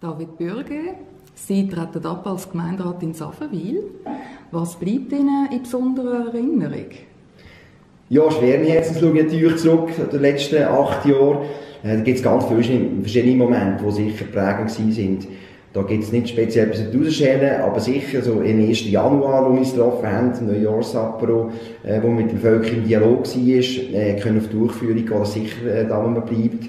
David Bürge, Sie treten ab als Gemeinderat in Saffenwil. Was bleibt Ihnen in besonderer Erinnerung? Ja, schweren Herzens schaue ich natürlich zurück, den letzten acht Jahren. Äh, da gibt es ganz viele verschiedene Momente, die sicher prägend sind. Da gibt es nicht speziell etwas rausschälen, aber sicher so im 1. Januar, wo wir uns getroffen haben, Neujahrsapero, äh, wo mit der Bevölkerung im Dialog war, äh, können auf die Durchführung gehen, sicher äh, da, wo man bleibt.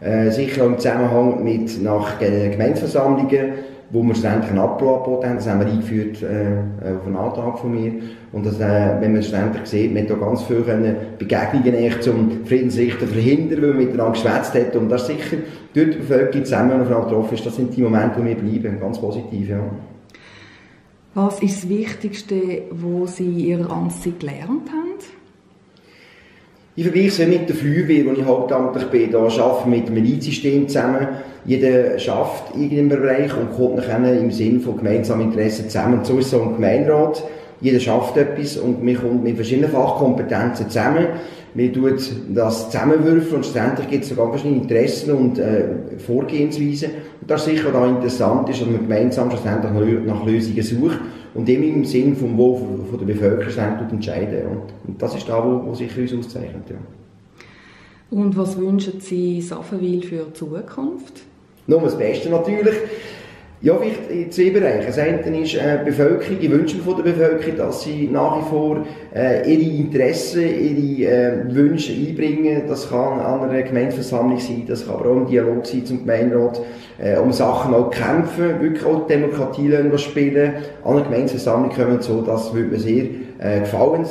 Äh, sicher auch im Zusammenhang mit nach Gemeindeversammlungen, wo wir Abbau angeboten haben. Das haben wir eingeführt äh, auf einen Antrag von mir. Und das, äh, wenn man schlussendlich sieht, man hat da ganz viele Begegnungen zum Friedensrichter verhindern, weil man miteinander geschwätzt hat. Und das sicher dort die Bevölkerung zusammen aufeinander getroffen ist. Das sind die Momente, wo wir bleiben. Ganz positiv, ja. Was ist das Wichtigste, was Sie in Ihrer Amtszeit gelernt haben? Ich vergleiche es mit der Feuerwehr, wo ich hauptamtlich bin. Da arbeite mit dem Milizsystem zusammen. Jeder schafft in irgendeinem Bereich und kommt nachher im Sinne von gemeinsamen Interessen zusammen. Und so ist so ein Gemeinderat. Jeder schafft etwas und wir kommen mit verschiedenen Fachkompetenzen zusammen. Wir tun das zusammenwürfeln und schlussendlich gibt es sogar verschiedene Interessen und äh, Vorgehensweisen. Und das ist sicher auch interessant ist, dass man gemeinsam schlussendlich nach Lösungen sucht und immer im Sinn vom Wohl von der Bevölkerung entscheiden. Und, und das ist da, wo, wo sich uns auszeichnet. Ja. Und was wünschen Sie Saffenwil für die Zukunft? Nur das Beste natürlich. Ja, vielleicht in zwei Bereichen. Das eine ist äh, Bevölkerung. Ich wünsche mir von der Bevölkerung, dass sie nach wie vor äh, ihre Interessen, ihre äh, Wünsche einbringen. Das kann an einer Gemeindeversammlung sein, das kann aber auch im Dialog sein zum Gemeinderat, äh, um Sachen auch kämpfen, wirklich auch die Demokratie spielen. An einer Gemeindeversammlung kommen so, das würde mir sehr äh, gefallen.